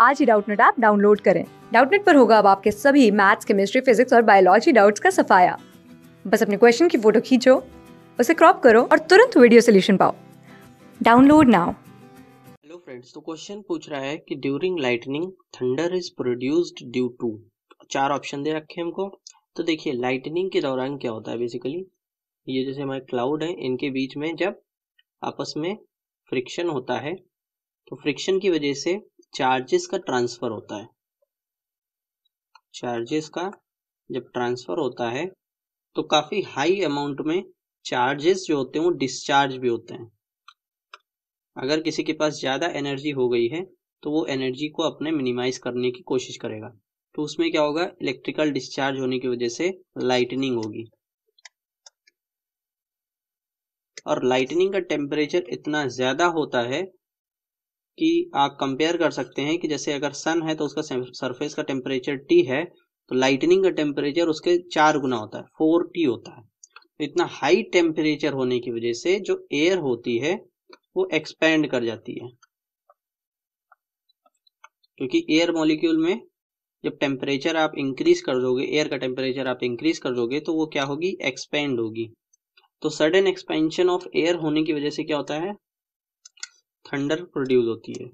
आज ही Doubtnut app download करें। डाउटनेट पर होगा अब आपके सभी मैथ्स, केमिस्ट्री, फिजिक्स और बायोलॉजी डाउट्स का सफाया। बस अपने क्वेश्चन की फ़ोटो खींचो, उसे क्रॉप करो और तुरंत वीडियो सोल्यूशन पाओ। Download now. हेलो फ्रेंड्स तो क्वेश्चन पूछ रहा है कि during lightning thunder is produced due to. चार ऑप्शन दे रखे हैं हमको। तो देखिए, लाइटनिंग के दौरान क्या होता है बेसिकली ये जैसे हमारे क्लाउड है, इनके बीच में जब आपस में फ्रिक्शन होता है तो फ्रिक्शन की वजह से चार्जेस का ट्रांसफ़र होता है। चार्जेस का जब ट्रांसफ़र होता है तो काफ़ी हाई अमाउंट में चार्जेस जो होते हैं, वो डिस्चार्ज भी होते हैं। अगर किसी के पास ज़्यादा एनर्जी हो गई है तो वो एनर्जी को अपने मिनिमाइज करने की कोशिश करेगा। तो उसमें क्या होगा? इलेक्ट्रिकल डिस्चार्ज होने की वजह से लाइटनिंग होगी। और लाइटनिंग का टेम्परेचर इतना ज़्यादा होता है कि आप कंपेयर कर सकते हैं कि जैसे अगर सन है तो उसका सरफेस का टेम्परेचर टी है तो लाइटनिंग का टेम्परेचर उसके चार गुना होता है फोर टी होता है। तो इतना हाई टेम्परेचर होने की वजह से जो एयर होती है, वो एक्सपेंड कर जाती है। क्योंकि एयर मॉलिक्यूल में जब टेम्परेचर आप इंक्रीज कर दोगे एयर का टेम्परेचर आप इंक्रीज कर दोगे तो वो क्या होगी? एक्सपेंड होगी। तो सडन एक्सपेंशन ऑफ़ एयर होने की वजह से क्या होता है? थंडर प्रोड्यूस होती है।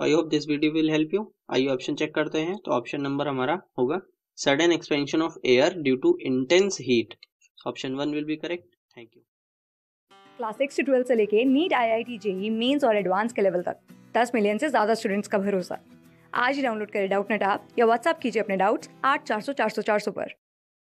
I hope this video will help you आइए ऑप्शन चेक करते हैं? तो ऑप्शन नंबर हमारा होगा sudden expansion of air due to intense heat option one will be correct thank you class six से ट्वेल्थ से लेके NEET I I T JEE mains और एडवांस के लेवल तक। दस मिलियन से ज़्यादा स्टूडेंट्स का भरोसा। आज ही डाउनलोड करें डाउट नेट आप या व्हाट्सअप कीजिए अपने डाउट्स आठ चार सौ चार सौ चार सौ पर।